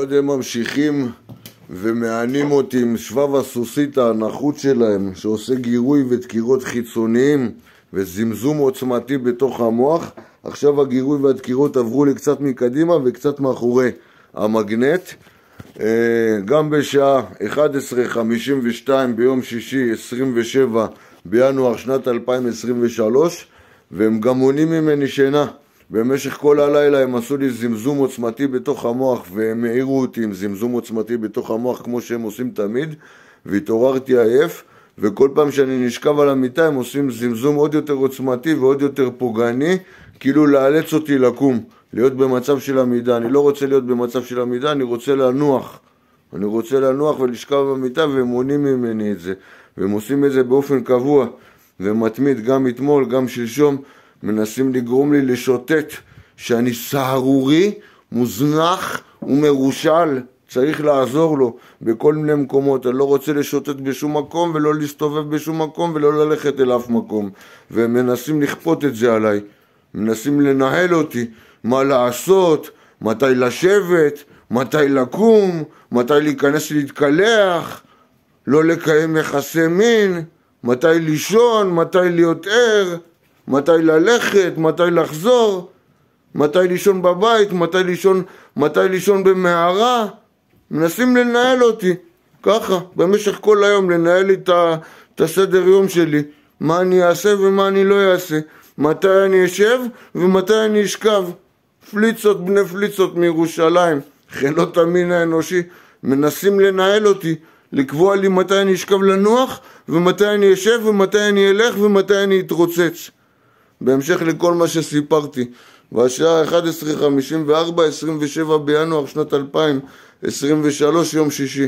הם ממשיכים ומענים אותי עם שבב הסוסית הנחות שלהם, שעושה גירוי ודקירות חיצוניים וזמזום עוצמתי בתוך המוח. עכשיו הגירוי והדקירות עברו לי קצת מקדימה וקצת מאחורי המגנט. אה, גם בשעה 11:52 ביום שישי 27 בינואר שנת 2023 והם גם מונעים ממני שינה. במשך כל הלילה הם עשו לי זמזום עוצמתי בתוך המוח והם העירו אותי עם זמזום עוצמתי בתוך המוח כמו שהם עושים תמיד והתעוררתי עייף וכל פעם שאני נשכב על המיטה הם עושים זמזום עוד יותר עוצמתי ועוד יותר פוגעני כאילו לאלץ אותי לקום, להיות במצב של עמידה. אני לא רוצה להיות במצב של עמידה, אני רוצה לנוח. אני רוצה לנוח ולשכב במיטה והם מונעים ממני את זה. והם עושים את זה באופן קבוע ומתמיד, גם אתמול, גם שלשום. מנסים לגרום לי לשוטט שאני סהרורי, מוזנח ומרושל, צריך לעזור לו בכל מיני מקומות. אני לא רוצה לשוטט בשום מקום ולא להסתובב בשום מקום ולא ללכת אל אף מקום. והם מנסים לכפות את זה עליי, מנסים לנהל אותי, מה לעשות, מתי לשבת, מתי לקום, מתי להיכנס להתקלח, לא לקיים יחסי מין, מתי לישון, מתי להיות ער. מתי ללכת, מתי לחזור, מתי לישון בבית, מתי לישון, מתי לישון במערה. מנסים לנהל אותי, ככה, במשך כל היום, לנהל לי את הסדר יום שלי, מה אני אעשה ומה אני לא אעשה, מתי אני אשב ומתי אני אשכב. פליצות בני פליצות מירושלים, חילות המין האנושי, מנסים לנהל אותי, לקבוע לי מתי אני אשכב לנוח ומתי אני אשב ומתי אני אלך ומתי אני אתרוצץ. בהמשך לכל מה שסיפרתי. והשעה 11:54, 27 בינואר שנת 2023, יום שישי.